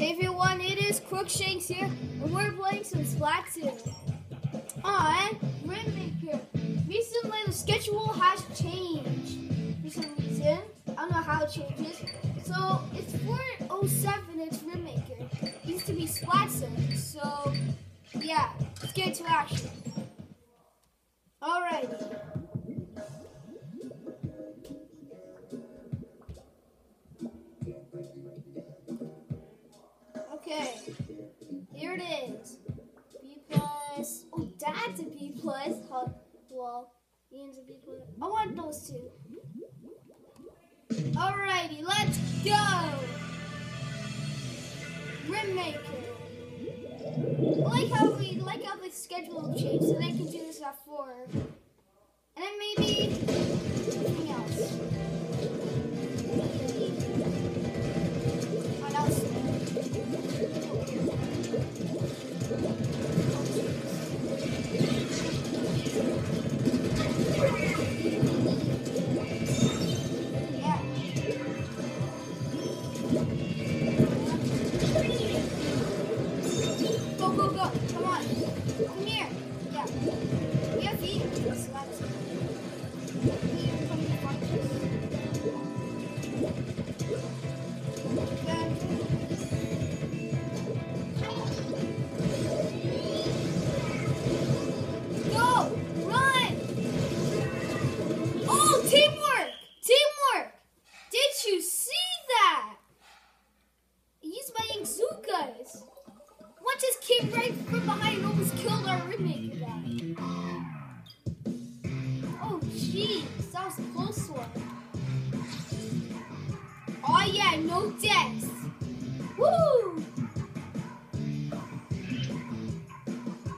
Hey everyone, it is Crookshanks here, and we're playing some Splatoon on Rainmaker. Recently, the schedule has changed for some reason. I don't know how it changes. So it's 407. It's Rainmaker. It used to be Splatoon. So yeah, let's get into action. Alrighty. I want those two. Alrighty, let's go. Rainmaker. I like how we like how the schedule changed, so they can do this at four, and then maybe something else. What else? Yeah. No deaths. Woo!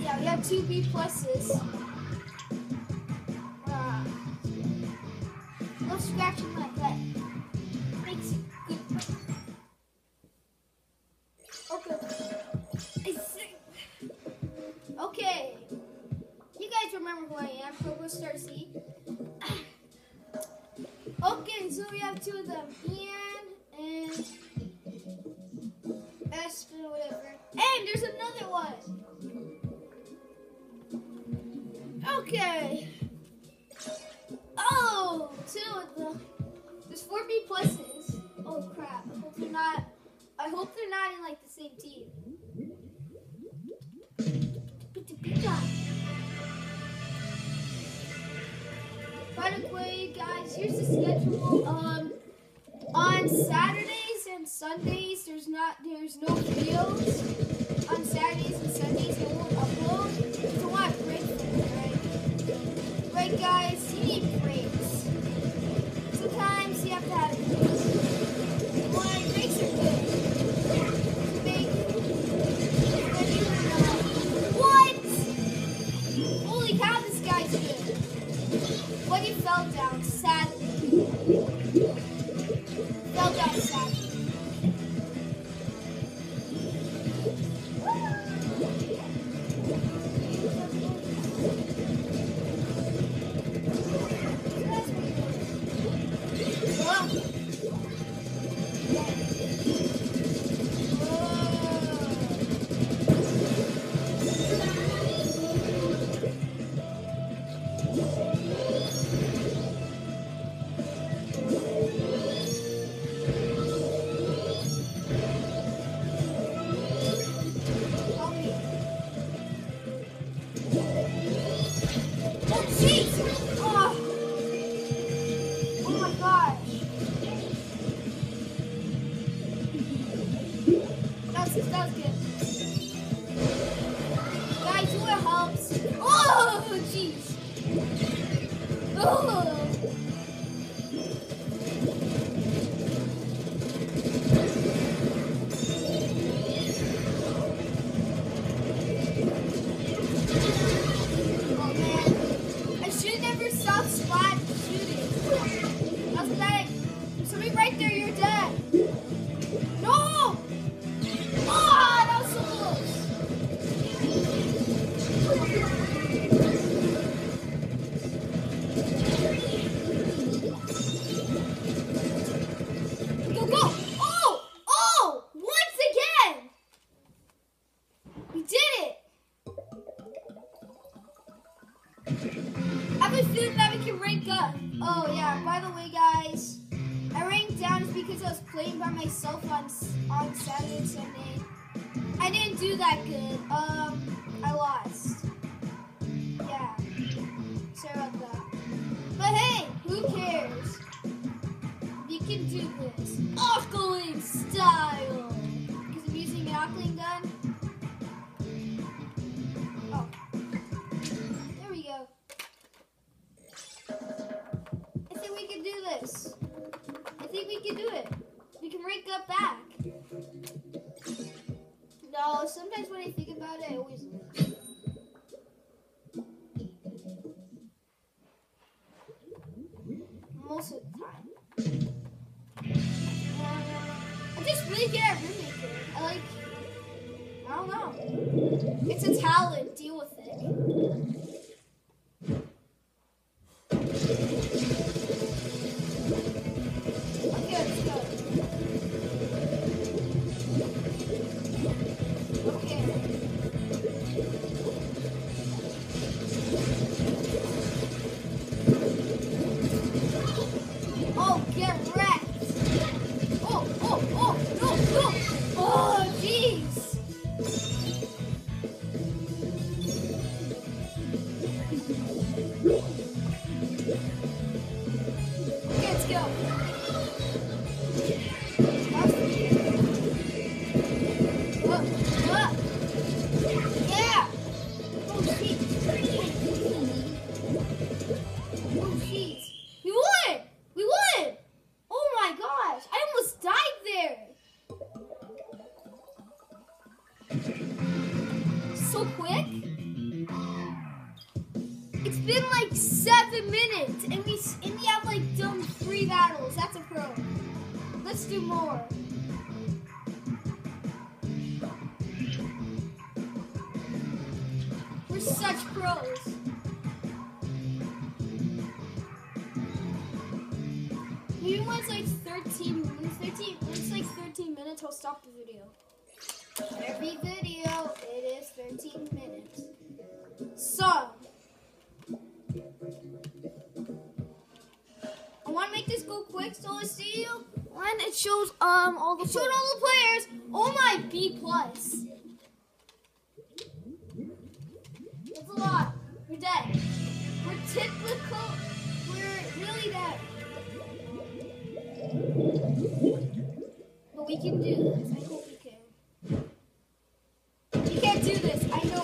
Yeah, we have two B pluses. Okay. Oh, two of them. There's four B pluses. Oh crap. I hope they're not I hope they're not in like the same team. By the way, guys, here's the schedule. Um, on Saturdays and Sundays, there's not there's no videos. On Saturdays and Sundays, they won't upload. So from right? Right, guys, you need breaks. Sometimes you have to have Yeah. By the way, guys, I ranked down is because I was playing by myself on on Saturday and Sunday. I didn't do that good. Um, I lost. Yeah. Sorry about that. But hey, who cares? You can do this. Octoling style. Because I'm using an Octoling gun. Most of the time. I just really get at Rainmaker. I like, I don't know. It's a talent, deal with it. Okay, let's go. Okay. So quick? It's been like seven minutes, and we and we have like done three battles. That's a pro. Let's do more. We're such pros. Maybe when it's like 13, when it's 13, when it's like 13 minutes, I'll stop the video. Every video, it is 13 minutes. So, I want to make this go quick, so let's see you. When it shows um all the it showed all the players. Oh my B plus. That's a lot. We're dead. We're typical. We're really dead. But we can do this. I hope we can. We can't do this. I know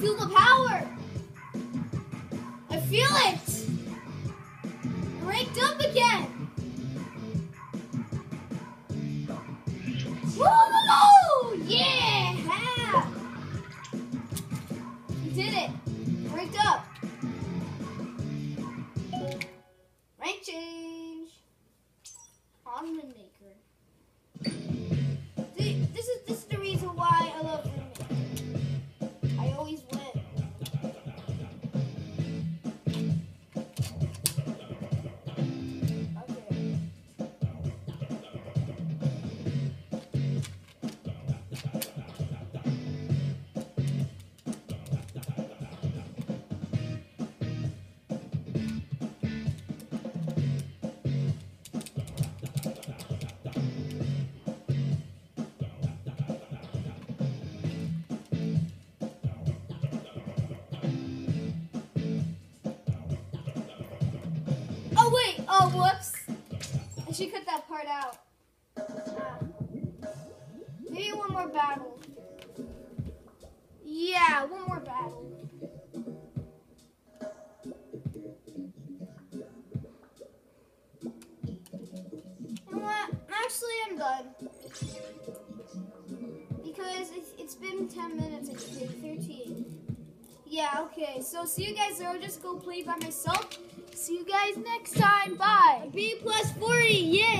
feel the power. I feel it. Ranked up again. Woo! Should cut that part out. Ah. Maybe one more battle. Yeah, one more battle. Actually, I'm done. Because it's, it's been 10 minutes, I think, 13. Yeah, okay. So see you guys there. I'll just go play by myself. See you guys next time. Bye. B plus 40, yeah.